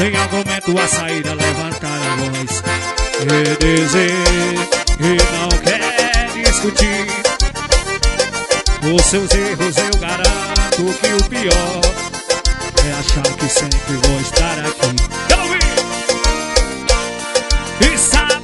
Sem argumento a saída levantar a voz E dizer que não quer discutir. Os seus erros eu garanto que o pior É achar que sempre vou estar aqui. Quero E sabe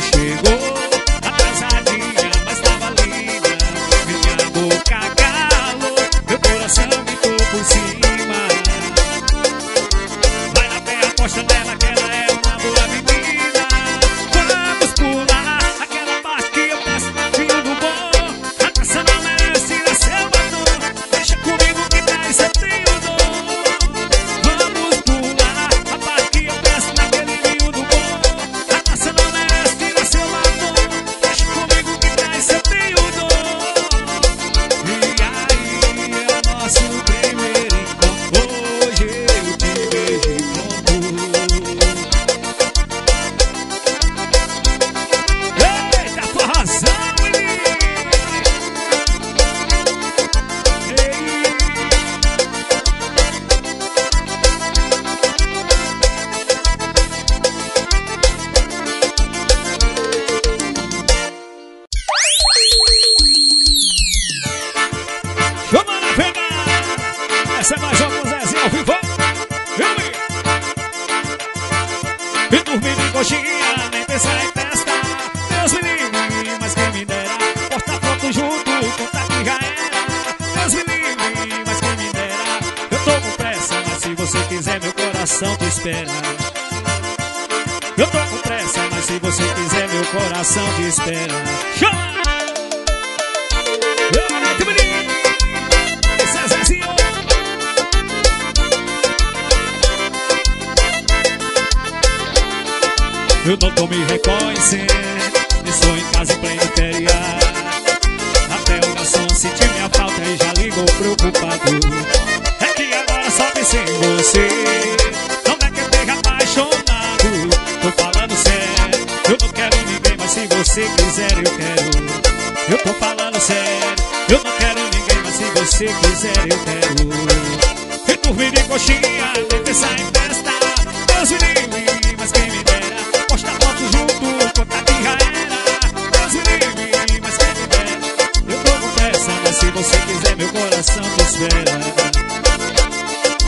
chegou. Eu não tô me reconhecendo Estou em casa em pleno feriado. Até o garçom senti minha falta E já ligou preocupado É que agora só vem sem você. Não é que eu esteja apaixonado. Tô falando sério. Eu não quero ninguém, mas se você quiser eu quero. Eu tô falando sério. Eu não quero ninguém, mas se você quiser eu quero. Eu dormir de coxinha Nem pensar em festa. Deus me livre. você quiser, meu coração te espera.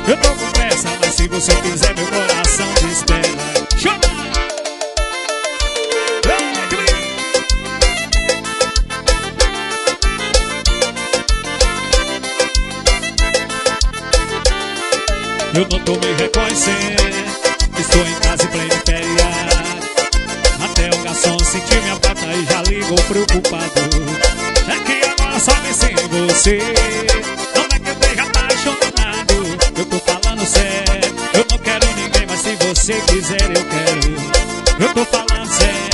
Eu tô com pressa, mas se você quiser, meu coração te espera. Chama! Eu não tô me reconhecendo Estou em casa em plena férias. Até o garçom sentiu minha pata e já ligou preocupado você. É que eu esteja apaixonado Eu tô falando sério. Eu não quero ninguém, mas se você quiser eu quero. Eu tô falando sério.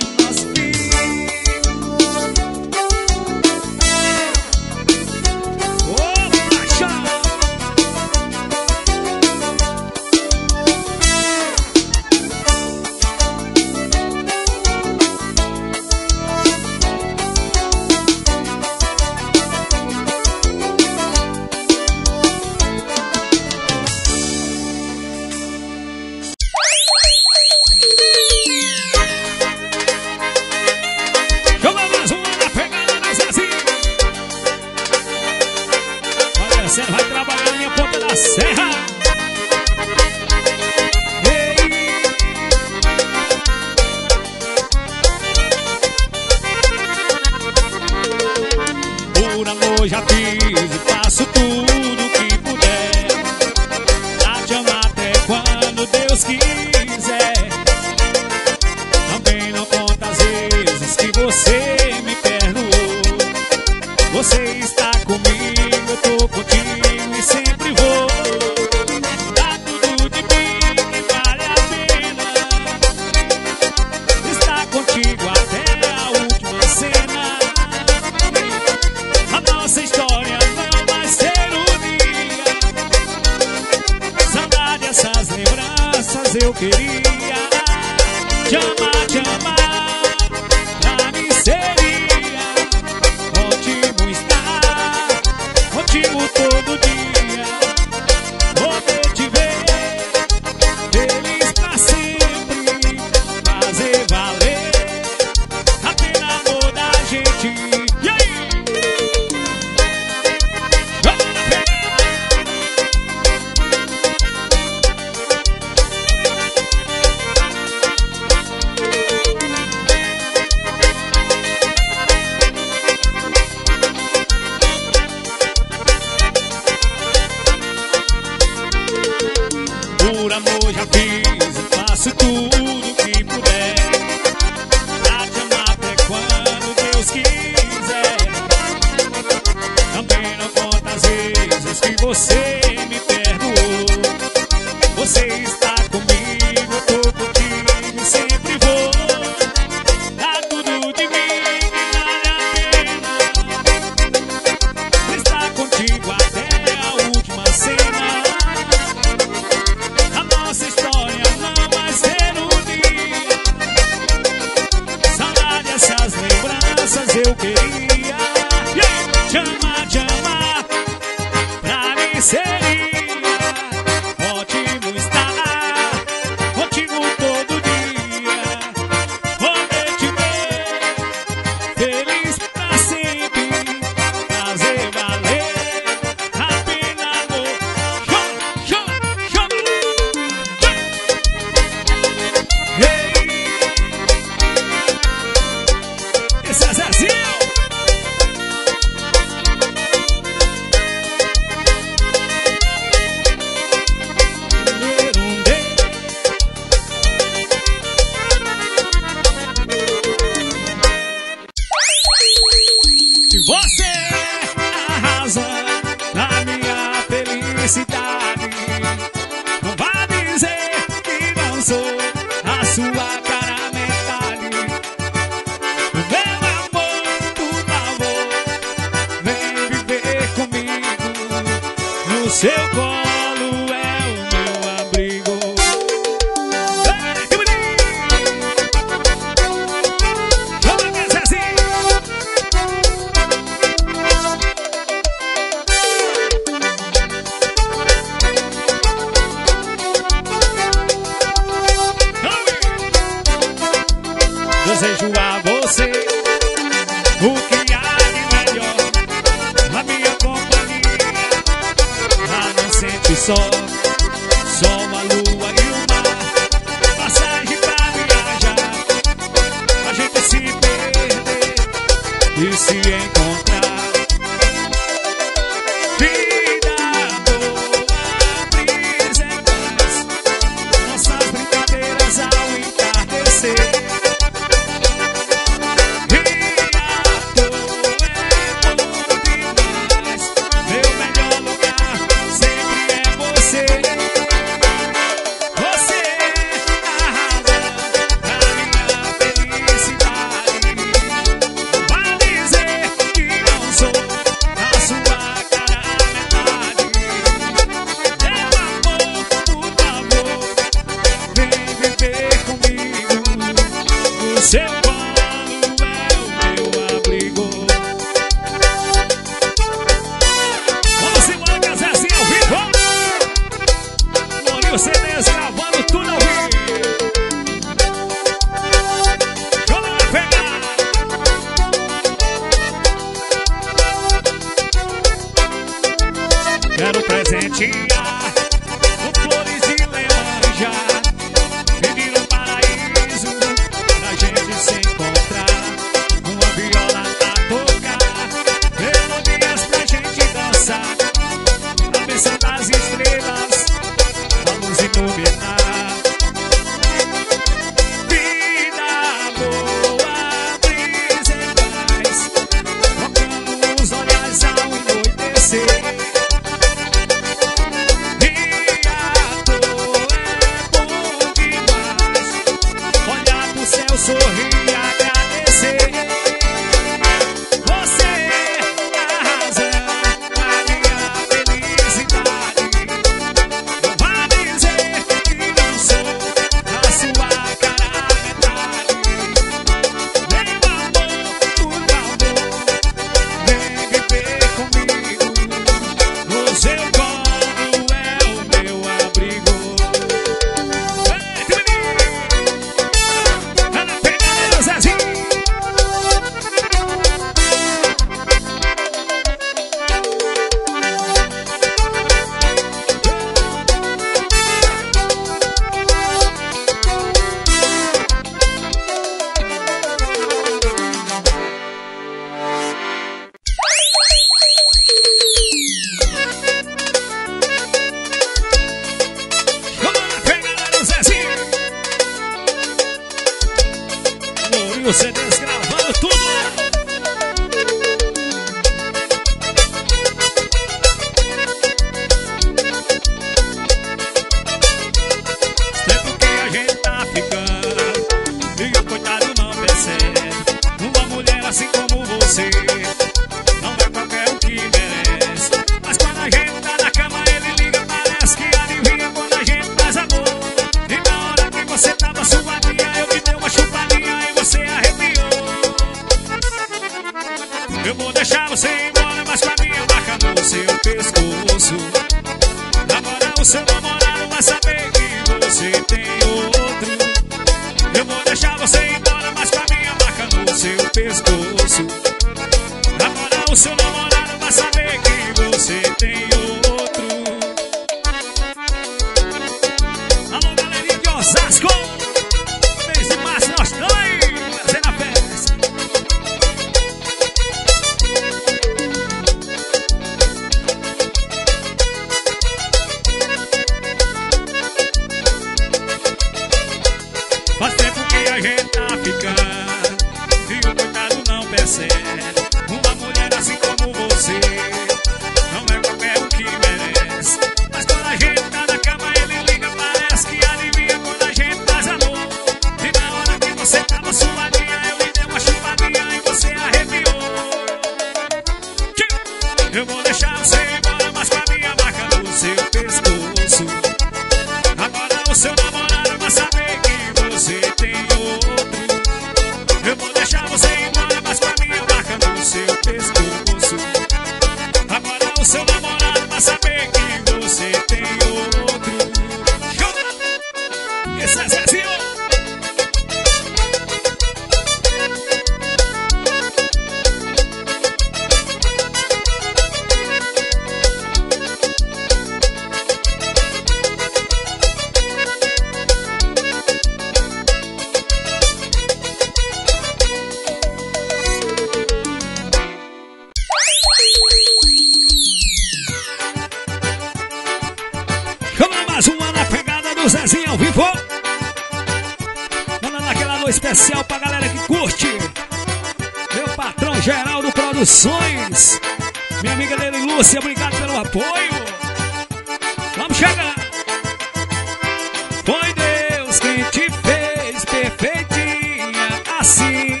Deus que te fez perfeitinha assim.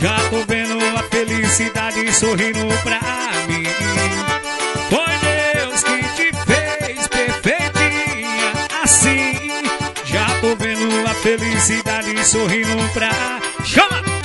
Já tô vendo a felicidade sorrindo pra mim. Foi Deus que te fez perfeitinha assim. Já tô vendo a felicidade sorrindo pra. Chama!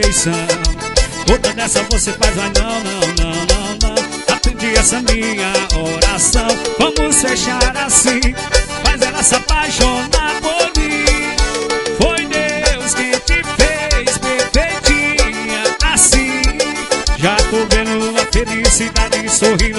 perfeição. Outra dessa você faz, vai não, não, não, não, não. Atendi essa minha oração. Vamos fechar assim. Faz ela se apaixonar por mim. Foi Deus que te fez perfeitinha assim. Já tô vendo a felicidade sorrir.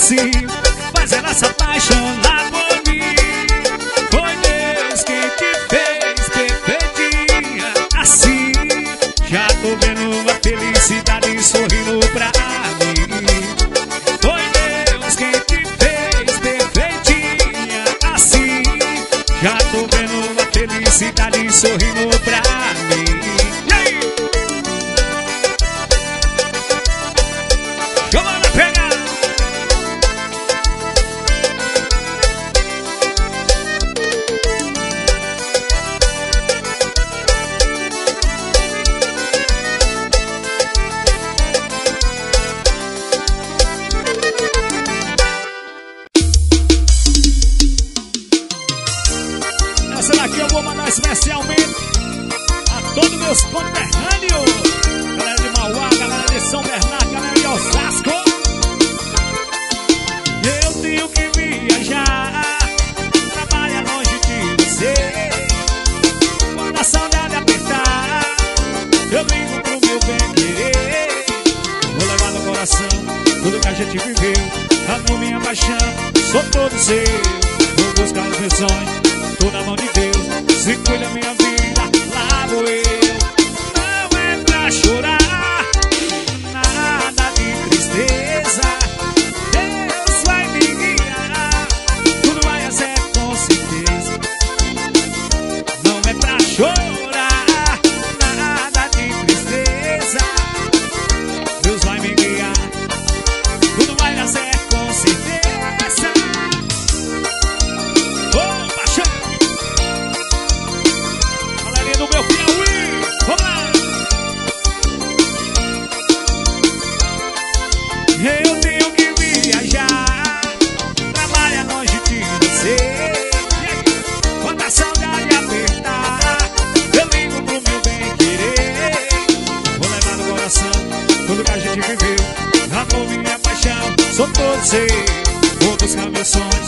assim, nossa paixão. Meus sonhos,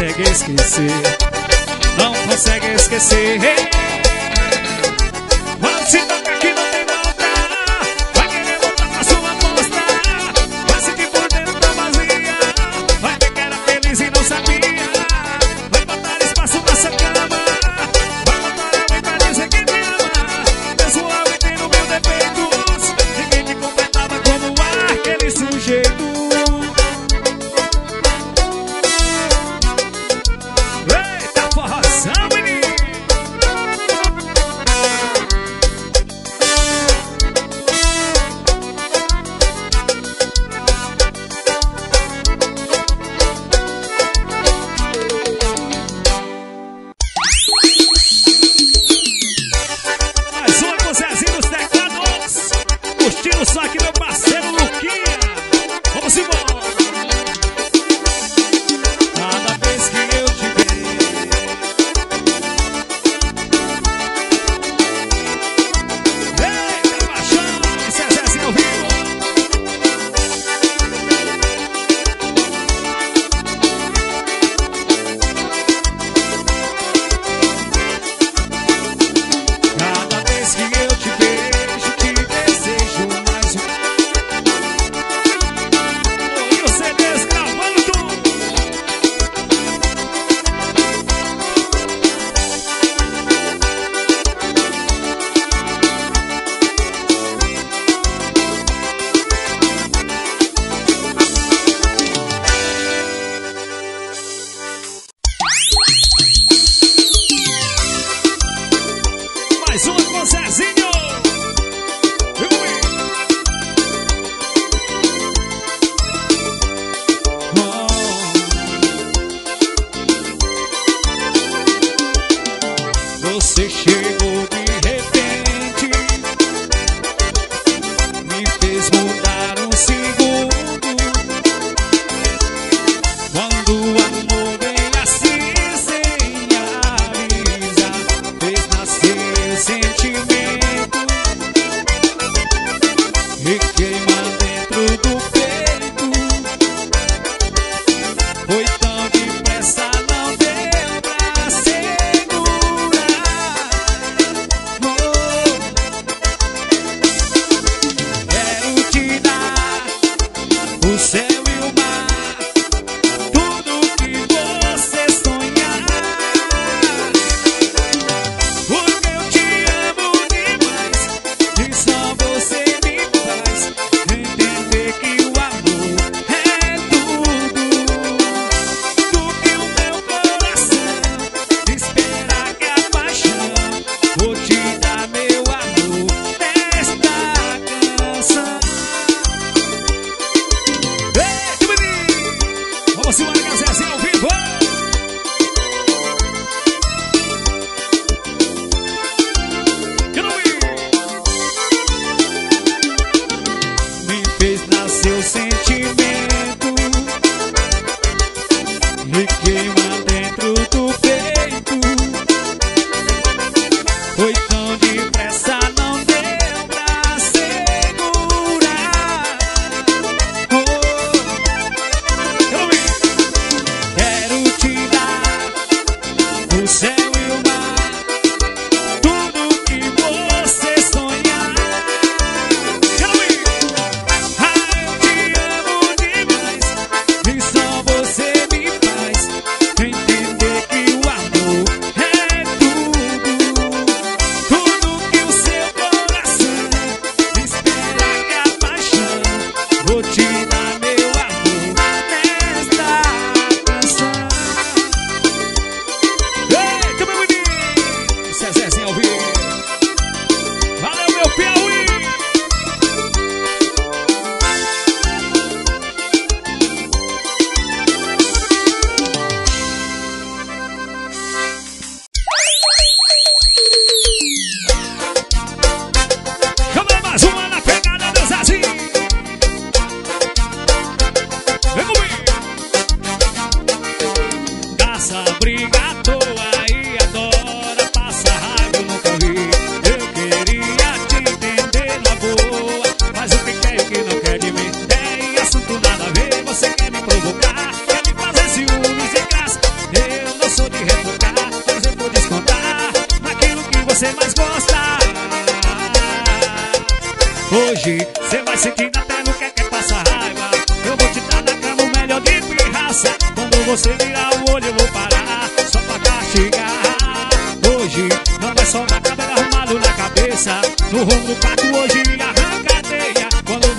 consegue esquecer. Não consegue esquecer sentimento.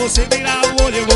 Você virar o olho eu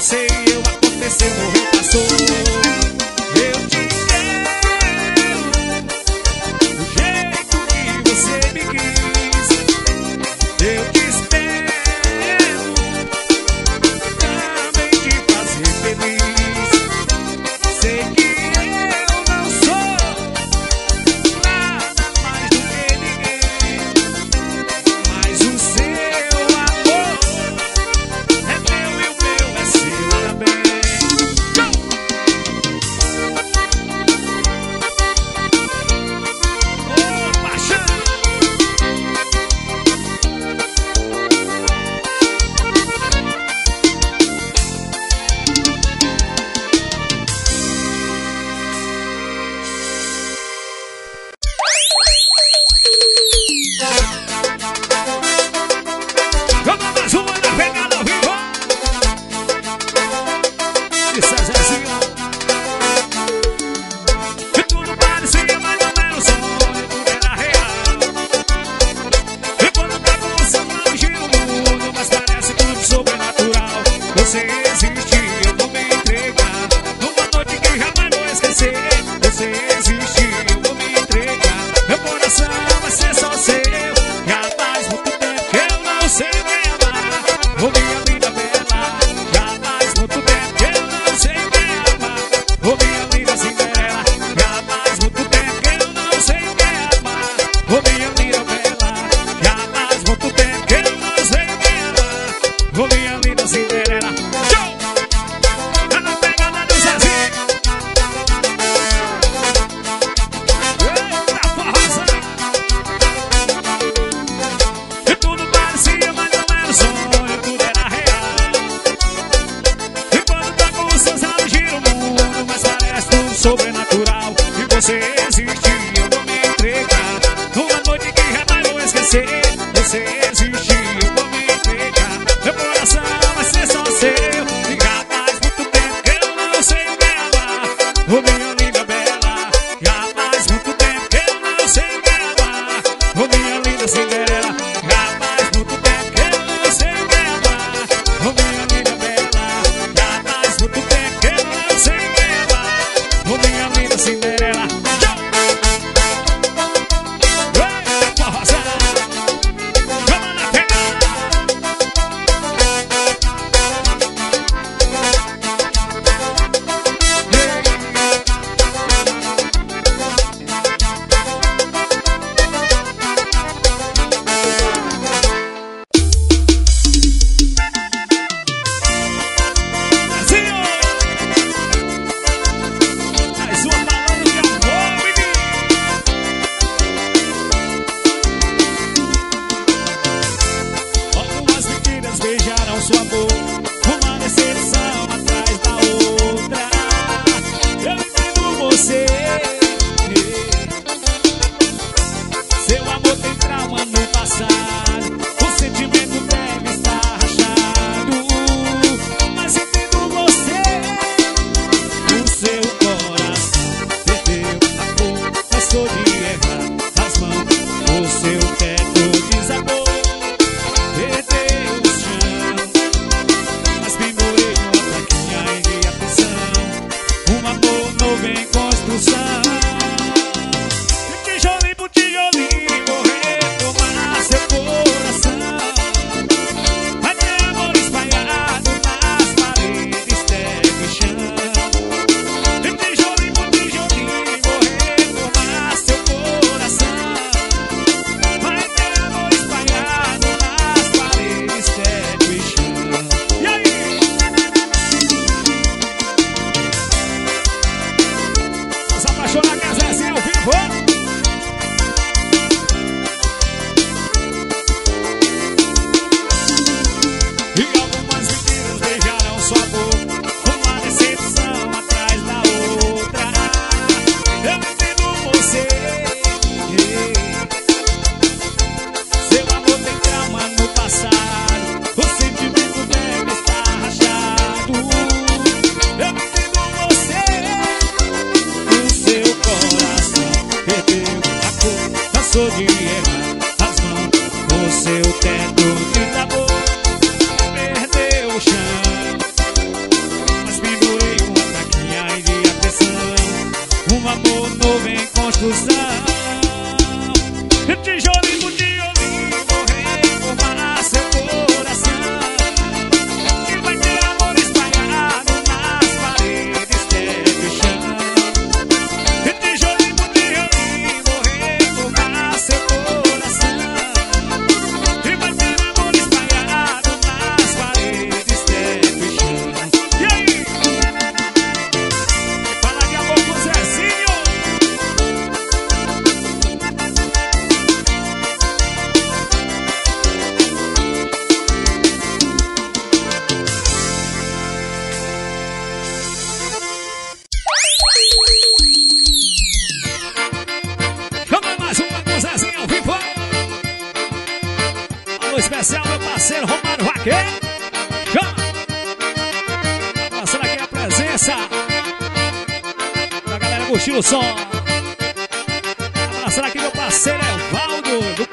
sei eu morreu, passou. sobrenatural. Se você existir, eu vou me entregar. Numa noite que jamais vou esquecer. Você essa. Pra galera curtir o som. Será que meu parceiro é o Valdo do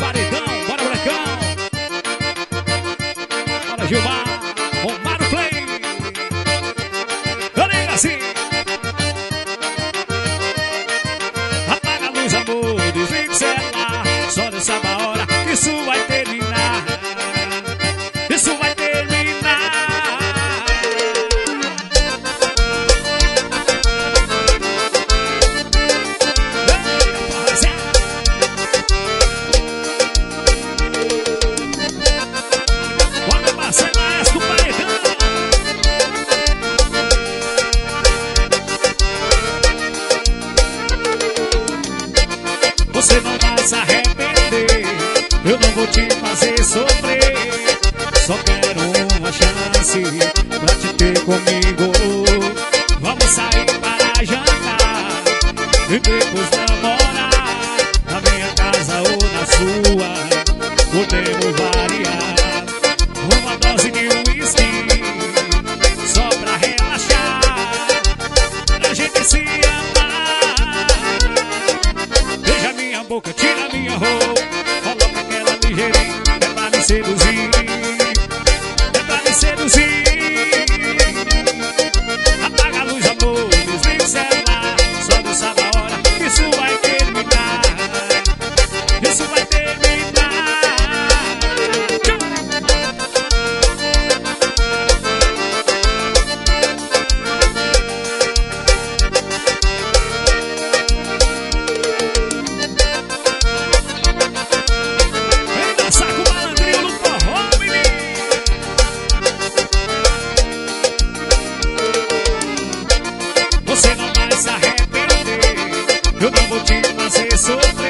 sufrir.